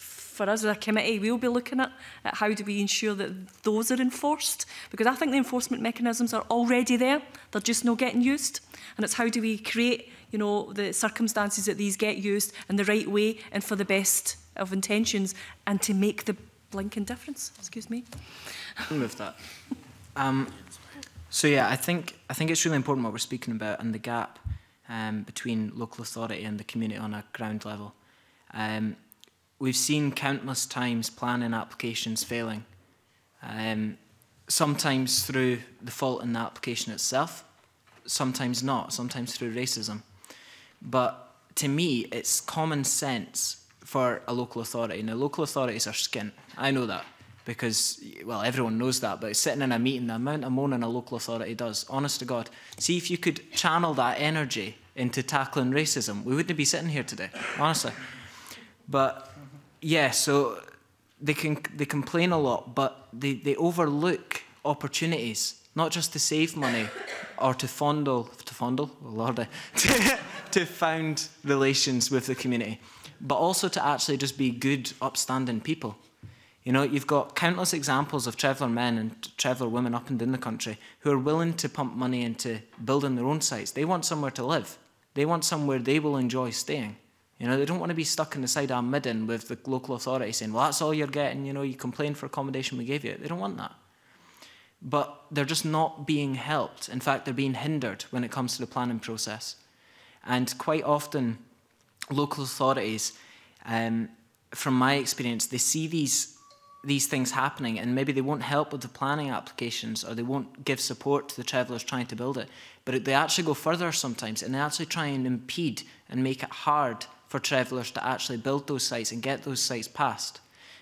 for us as a committee, we'll be looking at, at how do we ensure that those are enforced. Because I think the enforcement mechanisms are already there, they're just not getting used. And it's how do we create you know, the circumstances that these get used in the right way and for the best of intentions and to make the blinking difference. Excuse me. I'll move that. um, so yeah, I think I think it's really important what we're speaking about and the gap um, between local authority and the community on a ground level. Um, we've seen countless times planning applications failing, um, sometimes through the fault in the application itself, sometimes not, sometimes through racism. But to me, it's common sense for a local authority. Now, local authorities are skint. I know that because, well, everyone knows that, but sitting in a meeting, the amount of moaning a local authority does, honest to God. See if you could channel that energy into tackling racism. We wouldn't be sitting here today, honestly. But yeah, so they can they complain a lot, but they, they overlook opportunities, not just to save money or to fondle to fondle, oh Lord, to, to found relations with the community, but also to actually just be good, upstanding people. You know, you've got countless examples of traveller men and traveller women up and down the country who are willing to pump money into building their own sites. They want somewhere to live. They want somewhere they will enjoy staying. You know, they don't want to be stuck in the side of a Midden with the local authority saying, well, that's all you're getting, you know, you complain for accommodation we gave you. They don't want that. But they're just not being helped. In fact, they're being hindered when it comes to the planning process. And quite often, local authorities, um, from my experience, they see these these things happening and maybe they won't help with the planning applications or they won't give support to the travellers trying to build it but they actually go further sometimes and they actually try and impede and make it hard for travellers to actually build those sites and get those sites passed.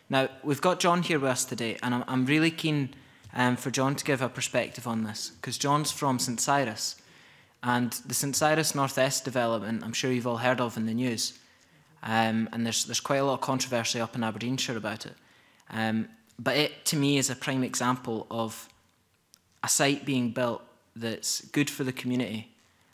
Now, we've got John here with us today, and I'm, I'm really keen um, for John to give a perspective on this, because John's from St Cyrus, and the St Cyrus East development, I'm sure you've all heard of in the news, um, and there's, there's quite a lot of controversy up in Aberdeenshire about it. Um, but it, to me, is a prime example of a site being built that's good for the community.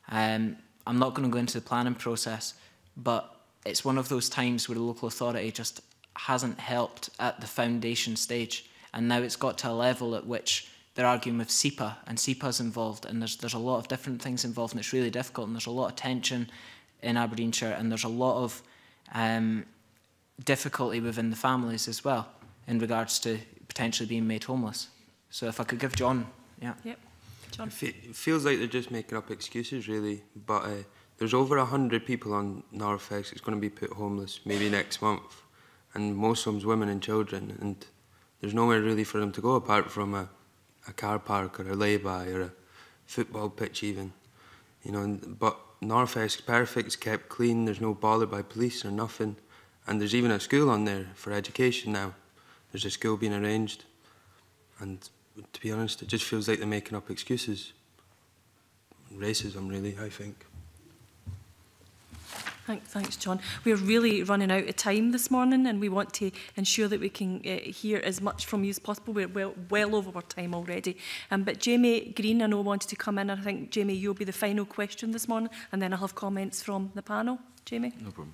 Um, I'm not going to go into the planning process, but it's one of those times where the local authority just hasn't helped at the foundation stage. And now it's got to a level at which they're arguing with SEPA, and SEPA's involved, and there's, there's a lot of different things involved, and it's really difficult, and there's a lot of tension in Aberdeenshire, and there's a lot of um, difficulty within the families as well in regards to potentially being made homeless. So if I could give John, yeah. Yep. John. It feels like they're just making up excuses, really, but uh, there's over 100 people on Narwfex it's going to be put homeless maybe next month. And most of them's women and children. And there's nowhere really for them to go apart from a, a car park or a lay-by or a football pitch even. You know, but Narwfest is perfect, it's kept clean, there's no bother by police or nothing. And there's even a school on there for education now. There's a school being arranged. And to be honest, it just feels like they're making up excuses. Racism, really, I think. Thanks, thanks, John. We're really running out of time this morning and we want to ensure that we can uh, hear as much from you as possible. We're well, well over our time already. Um, but Jamie Green, I know, wanted to come in. I think, Jamie, you'll be the final question this morning and then I'll have comments from the panel. Jamie? No problem.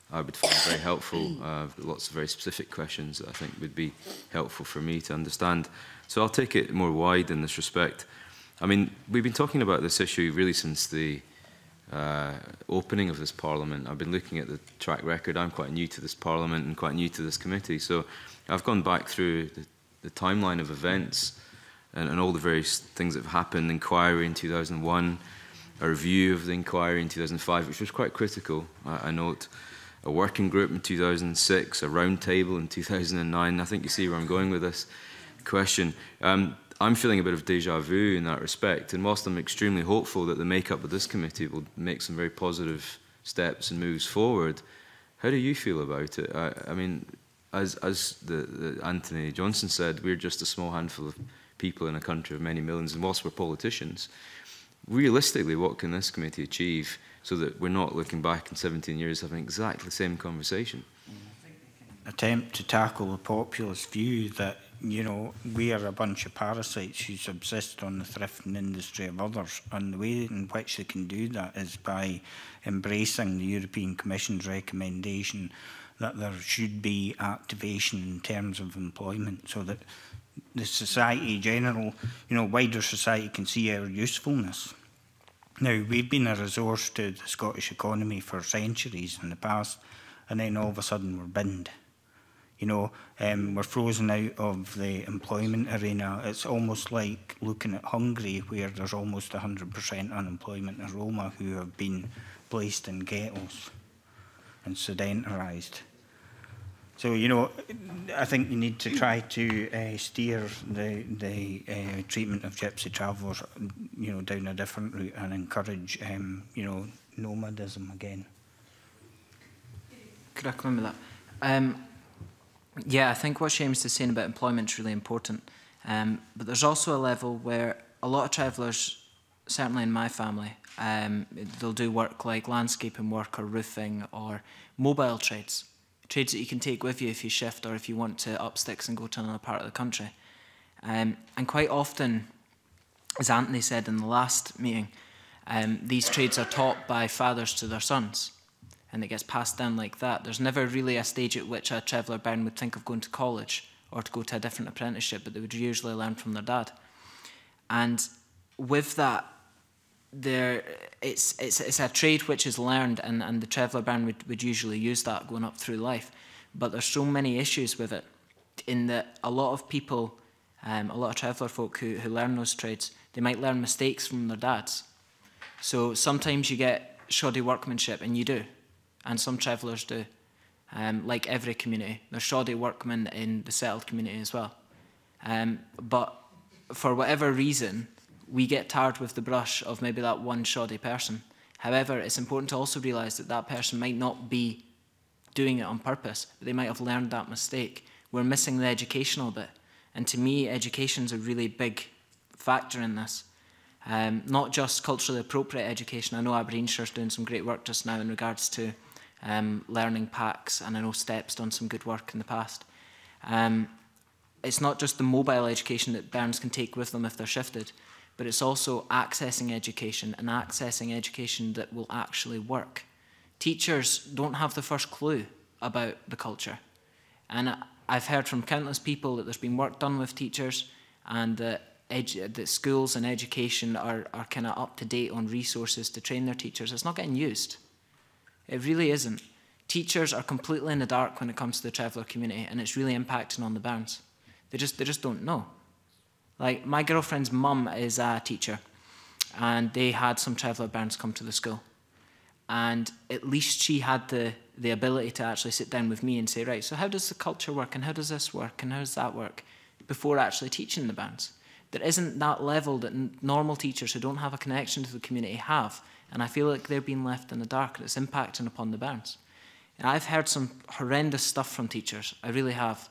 I would find very helpful. Uh, lots of very specific questions that I think would be helpful for me to understand. So I'll take it more wide in this respect. I mean, we've been talking about this issue really since the uh, opening of this parliament. I've been looking at the track record. I'm quite new to this parliament and quite new to this committee. So I've gone back through the, the timeline of events and, and all the various things that have happened, inquiry in 2001, a review of the inquiry in 2005, which was quite critical, I, I note, a working group in 2006, a round table in 2009. I think you see where I'm going with this question. Um, I'm feeling a bit of deja vu in that respect, and whilst I'm extremely hopeful that the makeup of this committee will make some very positive steps and moves forward, how do you feel about it? I, I mean, as, as the, the Anthony Johnson said, we're just a small handful of people in a country of many millions, and whilst we're politicians, realistically, what can this committee achieve so that we're not looking back in 17 years having exactly the same conversation? Attempt to tackle the populist view that, you know, we are a bunch of parasites who subsist on the thrifting industry of others. And the way in which they can do that is by embracing the European Commission's recommendation that there should be activation in terms of employment so that the society in general, you know, wider society can see our usefulness. Now, we've been a resource to the Scottish economy for centuries in the past, and then all of a sudden we're binned. You know, um, we're frozen out of the employment arena. It's almost like looking at Hungary, where there's almost 100% unemployment in Roma who have been placed in ghettos and sedentarised. So, you know, I think you need to try to uh, steer the, the uh, treatment of gypsy travellers, you know, down a different route and encourage, um, you know, nomadism again. Could I comment on that? Um, yeah, I think what Seamus is saying about employment is really important. Um, but there's also a level where a lot of travellers, certainly in my family, um, they'll do work like landscaping work or roofing or mobile trades trades that you can take with you if you shift or if you want to up sticks and go to another part of the country. Um, and quite often, as Anthony said in the last meeting, um, these trades are taught by fathers to their sons and it gets passed down like that. There's never really a stage at which a traveller baron would think of going to college or to go to a different apprenticeship, but they would usually learn from their dad. And with that there it's it's it's a trade which is learned and, and the traveller band would, would usually use that going up through life. But there's so many issues with it in that a lot of people, um, a lot of traveller folk who, who learn those trades, they might learn mistakes from their dads. So sometimes you get shoddy workmanship and you do. And some travellers do. Um, like every community. There's shoddy workmen in the settled community as well. Um, but for whatever reason, we get tarred with the brush of maybe that one shoddy person. However, it's important to also realise that that person might not be doing it on purpose, but they might have learned that mistake. We're missing the educational bit. And to me, education is a really big factor in this. Um, not just culturally appropriate education. I know Aberdeenshire is doing some great work just now in regards to um, learning packs, and I know STEP's done some good work in the past. Um, it's not just the mobile education that parents can take with them if they're shifted, but it's also accessing education and accessing education that will actually work. Teachers don't have the first clue about the culture. And I've heard from countless people that there's been work done with teachers and that, that schools and education are, are kind of up to date on resources to train their teachers. It's not getting used. It really isn't. Teachers are completely in the dark when it comes to the traveller community and it's really impacting on the bounds. They just, they just don't know. Like my girlfriend's mum is a teacher, and they had some traveller bands come to the school, and at least she had the the ability to actually sit down with me and say, right, so how does the culture work, and how does this work, and how does that work, before actually teaching the bands. There isn't that level that normal teachers who don't have a connection to the community have, and I feel like they're being left in the dark, and it's impacting upon the bands. And I've heard some horrendous stuff from teachers, I really have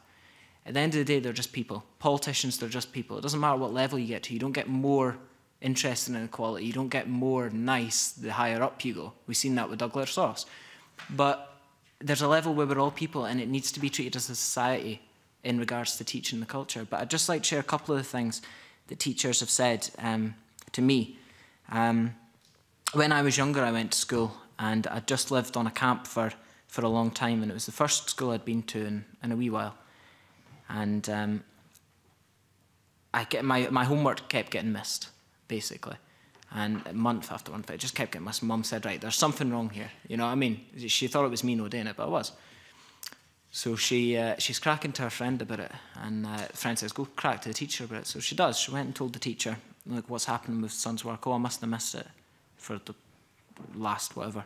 at the end of the day, they're just people. Politicians, they're just people. It doesn't matter what level you get to, you don't get more interest in inequality, you don't get more nice the higher up you go. We've seen that with Douglas Ross. But there's a level where we're all people and it needs to be treated as a society in regards to teaching the culture. But I'd just like to share a couple of the things that teachers have said um, to me. Um, when I was younger, I went to school and I'd just lived on a camp for, for a long time and it was the first school I'd been to in, in a wee while. and um, I get my my homework kept getting missed basically, and month after month, but it just kept getting missed. Mum said, "Right, there's something wrong here." You know what I mean? She thought it was me no doing it, but it was. So she uh, she's cracking to her friend about it, and uh, friend says, "Go crack to the teacher about it." So she does. She went and told the teacher, "Like, what's happening with son's work? Oh, I must have missed it for the last whatever."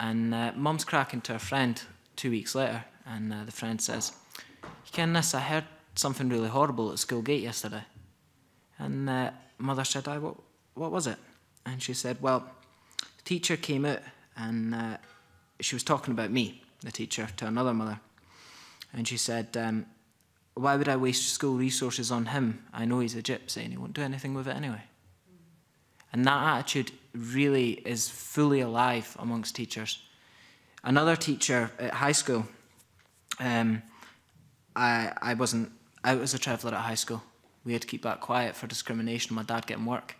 And uh, mum's cracking to her friend two weeks later, and uh, the friend says. You can this, I heard something really horrible at school gate yesterday. And uh, mother said, I, what, what was it? And she said, well, teacher came out and uh, she was talking about me, the teacher, to another mother. And she said, um, why would I waste school resources on him? I know he's a gypsy and he won't do anything with it anyway. And that attitude really is fully alive amongst teachers. Another teacher at high school, um, I, I wasn't out as a traveller at high school. We had to keep that quiet for discrimination, my dad getting work,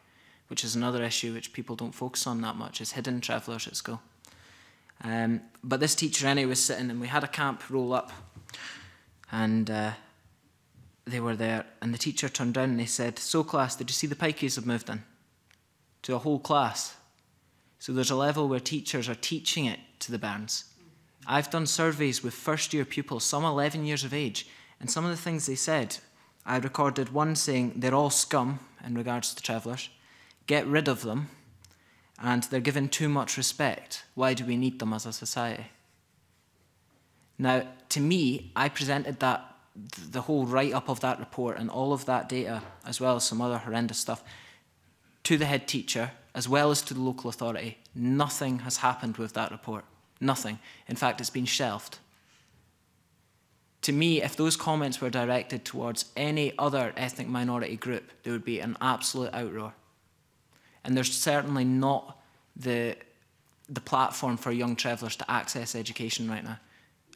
which is another issue which people don't focus on that much, is hidden travellers at school. Um, but this teacher anyway was sitting and we had a camp roll up and uh, they were there and the teacher turned around and they said, so class, did you see the pikeys have moved in? To a whole class. So there's a level where teachers are teaching it to the bands. I've done surveys with first year pupils, some 11 years of age, and some of the things they said, I recorded one saying they're all scum in regards to travellers, get rid of them, and they're given too much respect. Why do we need them as a society? Now, to me, I presented that the whole write up of that report and all of that data, as well as some other horrendous stuff, to the head teacher, as well as to the local authority. Nothing has happened with that report. Nothing. In fact, it's been shelved. To me, if those comments were directed towards any other ethnic minority group, there would be an absolute outroar. And there's certainly not the, the platform for young travellers to access education right now.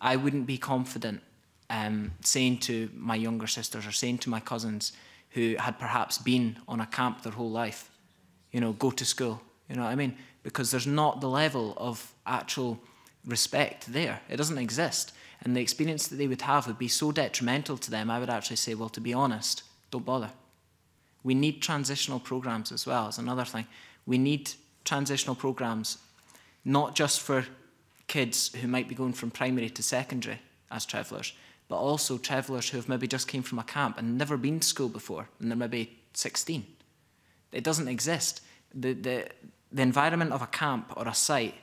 I wouldn't be confident um, saying to my younger sisters or saying to my cousins who had perhaps been on a camp their whole life, you know, go to school. You know what I mean? Because there's not the level of actual respect there. It doesn't exist. And the experience that they would have would be so detrimental to them, I would actually say, well, to be honest, don't bother. We need transitional programs as well, as another thing. We need transitional programs, not just for kids who might be going from primary to secondary as travellers, but also travellers who have maybe just came from a camp and never been to school before, and they're maybe 16. It doesn't exist. The, the, the environment of a camp or a site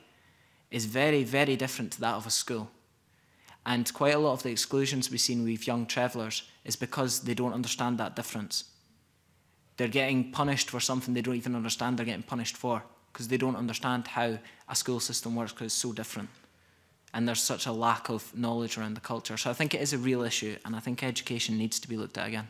is very, very different to that of a school. And quite a lot of the exclusions we've seen with young travellers is because they don't understand that difference. They're getting punished for something they don't even understand they're getting punished for because they don't understand how a school system works because it's so different. And there's such a lack of knowledge around the culture. So I think it is a real issue, and I think education needs to be looked at again.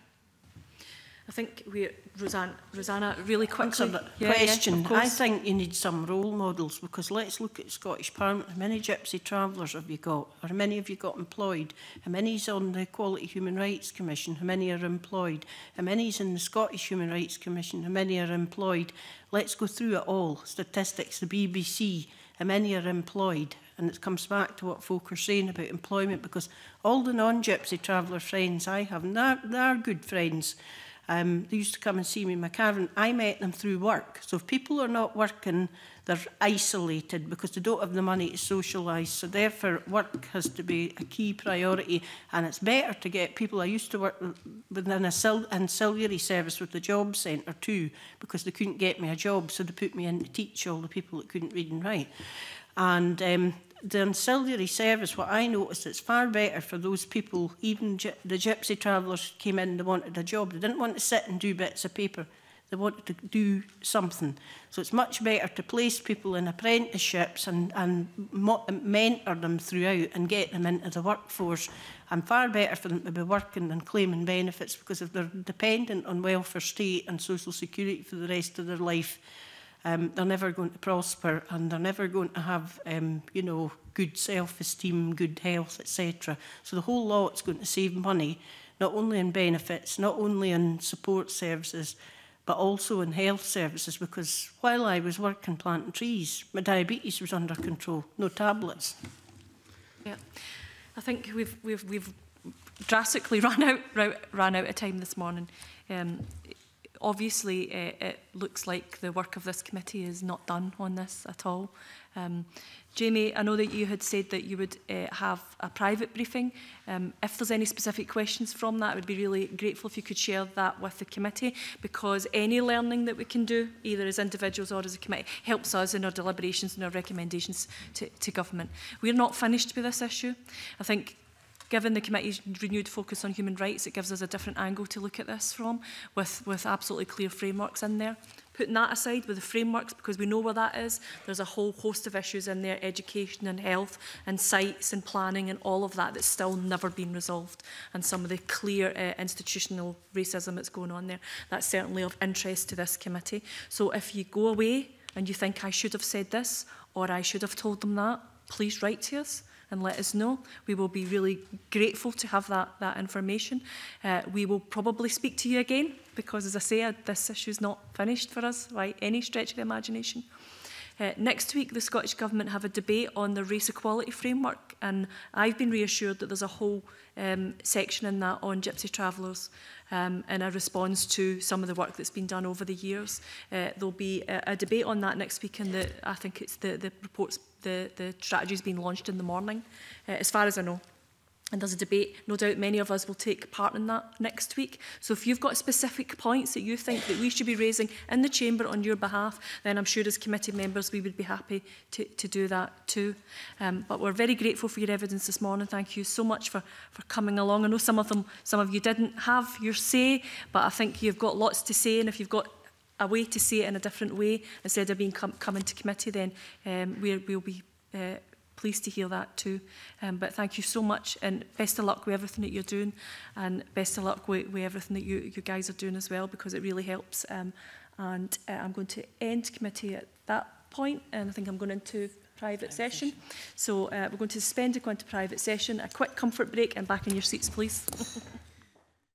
I think we, Rosanna, Rosanna really quickly. Yeah, question. Yeah, I think you need some role models because let's look at Scottish Parliament. How many gypsy travellers have you got? Or how many have you got employed? How many's on the Equality Human Rights Commission? How many are employed? How many's in the Scottish Human Rights Commission? How many are employed? Let's go through it all. Statistics, the BBC, how many are employed? and it comes back to what folk are saying about employment because all the non-gypsy traveller friends I have, they're, they're good friends. Um, they used to come and see me in McCarran. I met them through work. So if people are not working, they're isolated because they don't have the money to socialise. So therefore, work has to be a key priority. And it's better to get people. I used to work within an ancillary service with the job centre too because they couldn't get me a job. So they put me in to teach all the people that couldn't read and write. And um, the ancillary service, what I noticed, it's far better for those people, even the gypsy travellers came in, they wanted a job. They didn't want to sit and do bits of paper. They wanted to do something. So it's much better to place people in apprenticeships and, and mentor them throughout and get them into the workforce. And far better for them to be working than claiming benefits because if they're dependent on welfare state and social security for the rest of their life, um, they're never going to prosper and they're never going to have, um, you know, good self-esteem, good health, etc. So the whole lot's going to save money, not only in benefits, not only in support services, but also in health services because while I was working planting trees, my diabetes was under control, no tablets. Yeah, I think we've, we've, we've drastically run out, ran out of time this morning. Um, obviously it, it looks like the work of this committee is not done on this at all. Um, Jamie, I know that you had said that you would uh, have a private briefing. Um, if there's any specific questions from that, I would be really grateful if you could share that with the committee because any learning that we can do, either as individuals or as a committee, helps us in our deliberations and our recommendations to, to government. We're not finished with this issue. I think given the committee's renewed focus on human rights, it gives us a different angle to look at this from with, with absolutely clear frameworks in there. Putting that aside with the frameworks, because we know where that is, there's a whole host of issues in there, education and health and sites and planning and all of that that's still never been resolved. And some of the clear uh, institutional racism that's going on there, that's certainly of interest to this committee. So if you go away and you think I should have said this or I should have told them that, please write to us and let us know. We will be really grateful to have that, that information. Uh, we will probably speak to you again because, as I say, uh, this issue is not finished for us by any stretch of the imagination. Uh, next week, the Scottish Government have a debate on the race equality framework, and I've been reassured that there's a whole um, section in that on Gypsy Travellers um, in a response to some of the work that's been done over the years. Uh, there'll be a, a debate on that next week, and the, I think it's the, the reports, the, the strategy's been launched in the morning, uh, as far as I know. And there's a debate, no doubt many of us will take part in that next week. So if you've got specific points that you think that we should be raising in the Chamber on your behalf, then I'm sure as committee members we would be happy to, to do that too. Um, but we're very grateful for your evidence this morning. Thank you so much for, for coming along. I know some of, them, some of you didn't have your say, but I think you've got lots to say. And if you've got a way to say it in a different way, instead of being com coming to committee, then um, we're, we'll be uh, pleased to hear that too. Um, but thank you so much and best of luck with everything that you're doing and best of luck with, with everything that you, you guys are doing as well because it really helps. Um, and uh, I'm going to end committee at that point and I think I'm going into private session. session. So uh, we're going to suspend and go into private session. A quick comfort break and back in your seats, please.